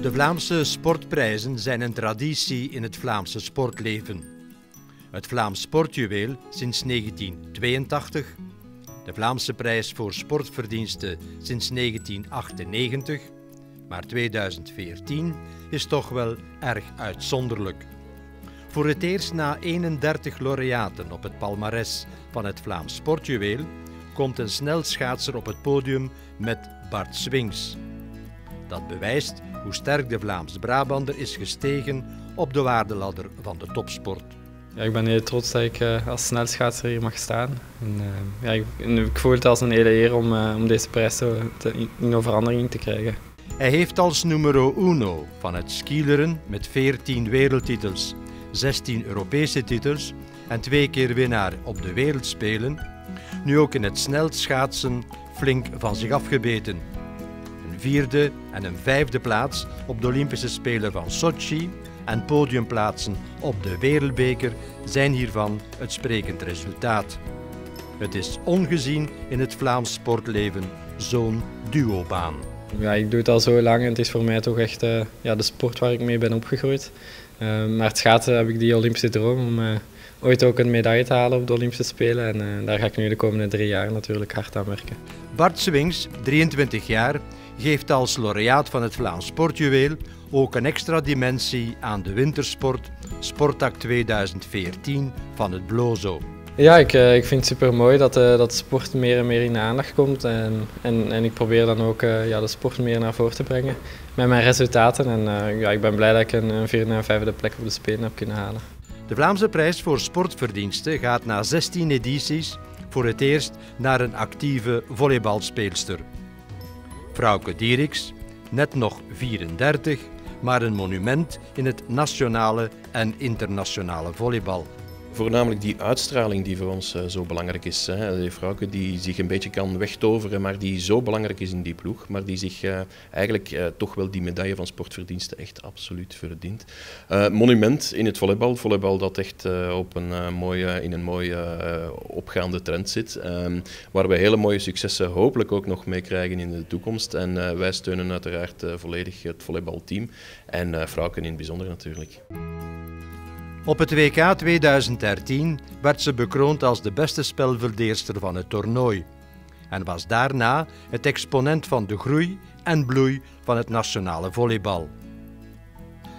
De Vlaamse sportprijzen zijn een traditie in het Vlaamse sportleven. Het Vlaams Sportjuweel sinds 1982, de Vlaamse prijs voor sportverdiensten sinds 1998, maar 2014 is toch wel erg uitzonderlijk. Voor het eerst na 31 laureaten op het palmares van het Vlaams Sportjuweel komt een snelschaatser op het podium met Bart Swings. Dat bewijst hoe sterk de Vlaams-Brabander is gestegen op de waardeladder van de topsport. Ja, ik ben heel trots dat ik uh, als snelschaatser hier mag staan. En, uh, ja, ik, ik, voel het als een hele eer om, uh, om deze prijs te, in verandering te krijgen. Hij heeft als numero uno van het skileren met 14 wereldtitels, 16 Europese titels en twee keer winnaar op de wereldspelen, nu ook in het snelschaatsen flink van zich afgebeten vierde en een vijfde plaats op de Olympische Spelen van Sochi en podiumplaatsen op de Wereldbeker zijn hiervan het sprekend resultaat. Het is ongezien in het Vlaams sportleven zo'n duobaan. Ja, ik doe het al zo lang en het is voor mij toch echt uh, ja, de sport waar ik mee ben opgegroeid. Uh, maar het schaatsen heb ik die Olympische droom om uh, ooit ook een medaille te halen op de Olympische Spelen. En daar ga ik nu de komende drie jaar natuurlijk hard aan werken. Bart Swings, 23 jaar, geeft als laureaat van het Vlaams Sportjuweel ook een extra dimensie aan de wintersport Sportak 2014 van het Blozo. Ja, ik, eh, ik vind het super mooi dat, uh, dat sport meer en meer in de aandacht komt. En, en, en ik probeer dan ook uh, ja, de sport meer naar voren te brengen met mijn resultaten. En ja, ik ben blij dat ik een, een vierde en vijfde plek op de Spelen heb kunnen halen. De Vlaamse prijs voor sportverdiensten gaat na 16 edities voor het eerst naar een actieve volleybalspeelster. Frauke Dieriks, net nog 34, maar een monument in het nationale en internationale volleybal voornamelijk die uitstraling die voor ons uh, zo belangrijk is. Hè. Die vrouwke die zich een beetje kan wegtoveren, maar die zo belangrijk is in die ploeg, maar die zich uh, eigenlijk uh, toch wel die medaille van sportverdiensten echt absoluut verdient. monument in het volleybal, volleybal dat echt op een, mooie, in een mooie opgaande trend zit, um, waar we hele mooie successen hopelijk ook nog mee krijgen in de toekomst. En wij steunen uiteraard volledig het volleybalteam en vrouwen in het bijzonder natuurlijk. Op het WK 2013 werd ze bekroond als de beste spelverdeerster van het toernooi en was daarna het exponent van de groei en bloei van het nationale volleybal.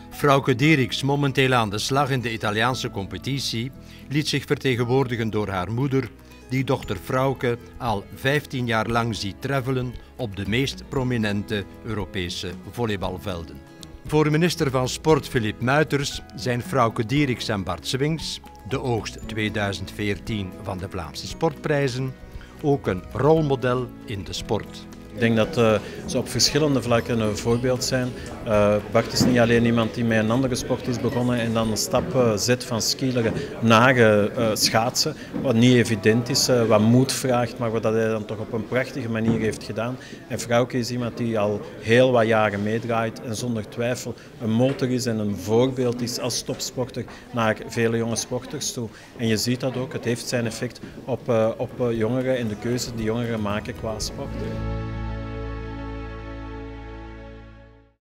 Frauke Dieriks, momenteel aan de slag in de Italiaanse competitie, liet zich vertegenwoordigen door haar moeder, die dochter Frauke al 15 jaar lang ziet trevelen op de meest prominente Europese volleybalvelden. Voor minister van Sport Filip Muiters zijn Frauke Dieriks en Bart Swings, de oogst 2014 van de Vlaamse Sportprijzen, ook een rolmodel in de sport. Ik denk dat uh, ze op verschillende vlakken een voorbeeld zijn. Uh, Bart is niet alleen iemand die met een andere sport is begonnen en dan een stap uh, zet van skileren naar schaatsen, wat niet evident is, wat moed vraagt, maar wat hij dan toch op een prachtige manier heeft gedaan. En Frauke is iemand die al heel wat jaren meedraait en zonder twijfel een motor is en een voorbeeld is als topsporter naar vele jonge sporters toe. En je ziet dat ook, het heeft zijn effect op, op jongeren en de keuze die jongeren maken qua sport.